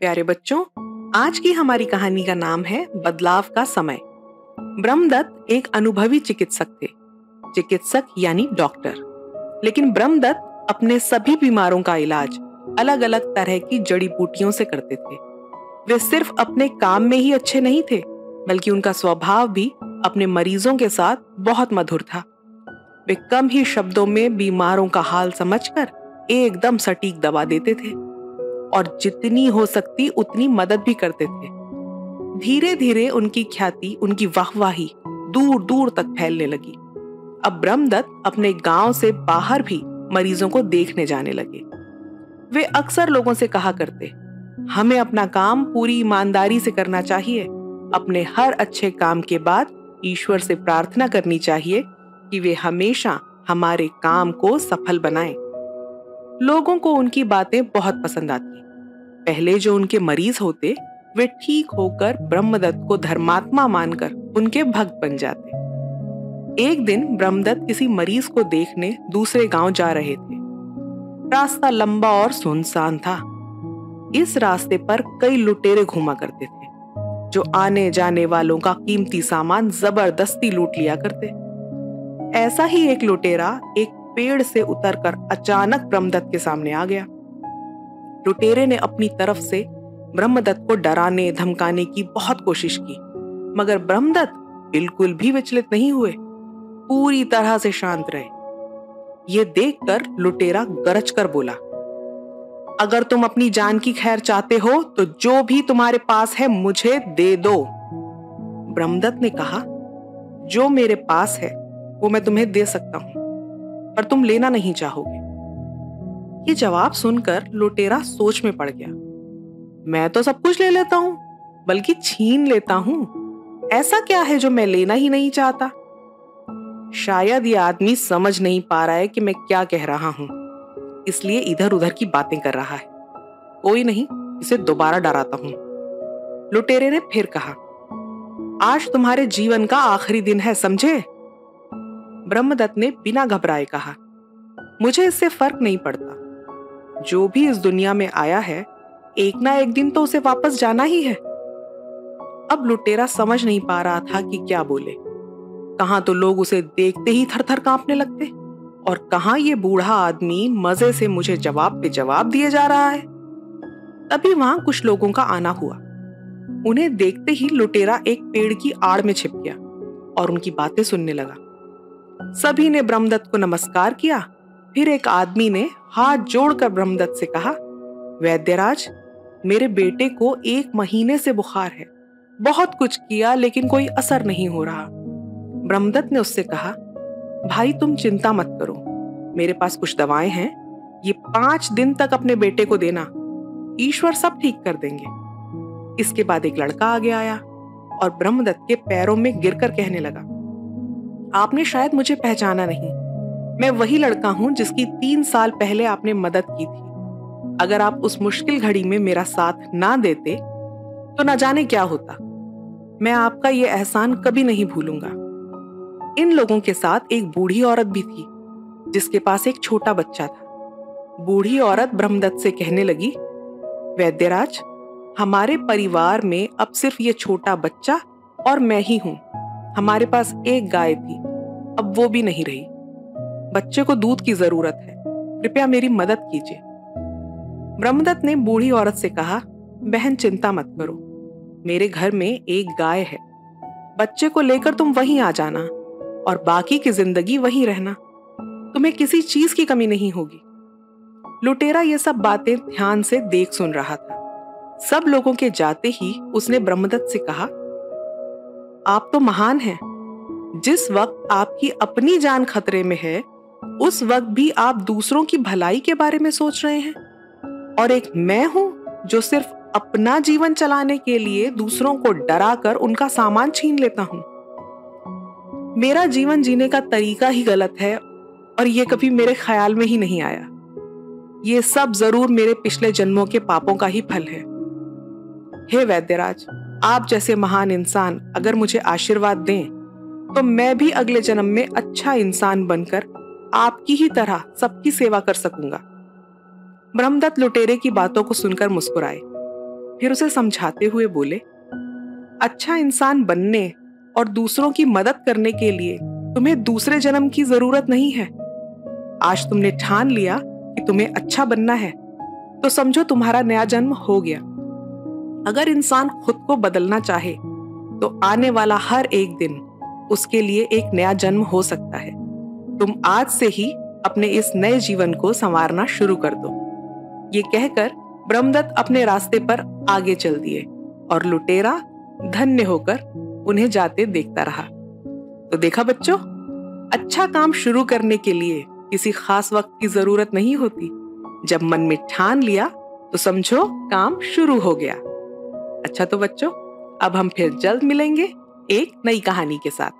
प्यारे बच्चों, आज की हमारी कहानी का नाम है बदलाव का समय। ब्रह्मदत्त एक अनुभवी चिकित्सक थे। चिकित्सक यानी डॉक्टर। लेकिन ब्रह्मदत्त अपने सभी बीमारों का इलाज अलग अलग तरह की जड़ी बूटियों से करते थे। वे सिर्फ़ अपने काम में ही अच्छे नहीं थे, बल्कि उनका स्वभाव भी अपने मरीजों के साथ बहुत मधुर था। वे कम ही शब्दों में बीमारों का हाल समझकर एकदम सटीक दवा देते थे। और जितनी हो सकती उतनी मदद भी करते थे। धीरे धीरे उनकी ख्याति, उनकी वाहवाही दूर दूर तक फैलने लगी। अब ब्रह्मदत्त अपने गाँव से बाहर भी मरीजों को देखने जाने लगे। वे अक्सर लोगों से कहा करते, हमें अपना काम पूरी ईमानदारी से करना चाहिए। अपने हर अच्छे काम के बाद ईश्वर से प्रार्थना करनी चाहिए कि वे हमेशा हमारे काम को सफल बनाएँ। लोगों को उनकी बातें बहुत पसंद आती पहले जो उनके मरीज़ होते, वे ठीक होकर ब्रह्मदत्त को धर्मात्मा मानकर उनके भक्त बन जाते। एक दिन ब्रह्मदत्त किसी मरीज़ को देखने दूसरे गाँव जा रहे थे। रास्ता लंबा और सुनसान था। इस रास्ते पर कई लुटेरे घूमा करते थे, जो आने जाने वालों का कीमती सामान ज़बरदस्ती लूट लिया करते। ऐसा ही एक लुटेरा एक पेड़ से उतरकर अचानक ब्रह्मदत्त के सामने आ गया। लुटेरे ने अपनी तरफ़ से ब्रह्मदत्त को डराने, धमकाने की बहुत कोशिश की, मगर ब्रह्मदत्त बिल्कुल भी विचलित नहीं हुए। पूरी तरह से शांत रहे। ये देखकर लुटेरा गरज कर बोला, अगर तुम अपनी जान की खैर चाहते हो तो जो भी तुम्हारे पास है, मुझे दे दो। ब्रह्मदत्त ने कहा, जो मेरे पास है, वो मैं तुम्हें दे सकता हूँ। पर तुम लेना नहीं चाहोगे। ये जवाब सुनकर लुटेरा सोच में पड़ गया। मैं तो सब कुछ ले लेता हूँ, बल्कि छीन लेता हूँ। ऐसा क्या है जो मैं लेना ही नहीं चाहता? शायद ये आदमी समझ नहीं पा रहा है कि मैं क्या कह रहा हूँ। इसलिए इधर उधर की बातें कर रहा है। कोई नहीं, इसे दोबारा डराता हूँ। लुटेरे ने फिर कहा, आज तुम्हारे जीवन का आखिरी दिन है, समझे? ब्रह्मदत्त ने बिना घबराए कहा, मुझे इससे फ़र्क नहीं पड़ता। जो भी इस दुनिया में आया है, एक ना एक दिन तो उसे वापस जाना ही है। अब लुटेरा समझ नहीं पा रहा था कि क्या बोले। कहाँ तो लोग उसे देखते ही थर थर कांपने लगते और कहा ये बूढ़ा आदमी मज़े से मुझे जवाब पे जवाब दिए जा रहा है। तभी वहाँ कुछ लोगों का आना हुआ। उन्हें देखते ही लुटेरा एक पेड़ की आड़ में छिप गया और उनकी बातें सुनने लगा। सभी ने ब्रह्मदत्त को नमस्कार किया। फिर एक आदमी ने हाथ जोड़कर ब्रह्मदत्त से कहा, वैद्यराज, मेरे बेटे को एक महीने से बुखार है। बहुत कुछ किया, लेकिन कोई असर नहीं हो रहा। ब्रह्मदत्त ने उससे कहा, भाई, तुम चिंता मत करो। मेरे पास कुछ दवाएँ हैं। ये पाँच दिन तक अपने बेटे को देना। ईश्वर सब ठीक कर देंगे। इसके बाद एक लड़का आगे आया और ब्रह्मदत्त के पैरों में गिरकर कहने लगा आपने शायद मुझे पहचाना नहीं। मैं वही लड़का हूँ जिसकी तीन साल पहले आपने मदद की थी। अगर आप उस मुश्किल घड़ी में मेरा साथ ना देते तो ना जाने क्या होता। मैं आपका ये एहसान कभी नहीं भूलूँगा। इन लोगों के साथ एक बूढ़ी औरत भी थी, जिसके पास एक छोटा बच्चा था। बूढ़ी औरत ब्रह्मदत्त से कहने लगी, वैद्यराज, हमारे परिवार में अब सिर्फ़ ये छोटा बच्चा और मैं ही हूँ। हमारे पास एक गाय थी। अब वो भी नहीं रही। बच्चे को दूध की ज़रूरत है। कृपया मेरी मदद कीजिए। ब्रह्मदत्त ने बूढ़ी औरत से कहा, बहन, चिंता मत करो। मेरे घर में एक गाय है। बच्चे को लेकर तुम वहीं आ जाना और बाकी की ज़िंदगी वहीं रहना। तुम्हें किसी चीज़ की कमी नहीं होगी। लुटेरा ये सब बातें ध्यान से देख सुन रहा था। सब लोगों के जाते ही उसने ब्रह्मदत्त से कहा आप तो महान हैं। जिस वक्त आपकी अपनी जान खतरे में है, उस वक्त भी आप दूसरों की भलाई के बारे में सोच रहे हैं। और एक मैं हूँ, जो सिर्फ़ अपना जीवन चलाने के लिए दूसरों को डरा कर उनका सामान छीन लेता हूँ। मेरा जीवन जीने का तरीका ही गलत है, और यह कभी मेरे ख्याल में ही नहीं आया। ये सब ज़रूर मेरे पिछले जन्मों के पापों का ही फल है। हे वैद्यराज आप जैसे महान इंसान अगर मुझे आशीर्वाद दें तो मैं भी अगले जन्म में अच्छा इंसान बनकर आपकी ही तरह सबकी सेवा कर सकूँगा। ब्रह्मदत्त लुटेरे की बातों को सुनकर मुस्कुराए, फिर उसे समझाते हुए बोले अच्छा इंसान बनने और दूसरों की मदद करने के लिए तुम्हें दूसरे जन्म की ज़रूरत नहीं है। आज तुमने ठान लिया कि तुम्हें अच्छा बनना है तो समझो तुम्हारा नया जन्म हो गया। अगर इंसान खुद को बदलना चाहे तो आने वाला हर एक दिन उसके लिए एक नया जन्म हो सकता है। तुम आज से ही अपने इस नए जीवन को संवारना शुरू कर दो। ये कहकर ब्रह्मदत्त अपने रास्ते पर आगे चल दिए और लुटेरा धन्य होकर उन्हें जाते देखता रहा। तो देखा बच्चों अच्छा काम शुरू करने के लिए किसी खास वक्त की ज़रूरत नहीं होती। जब मन में ठान लिया तो समझो काम शुरू हो गया। अच्छा तो बच्चों अब हम फिर जल्द मिलेंगे एक नई कहानी के साथ।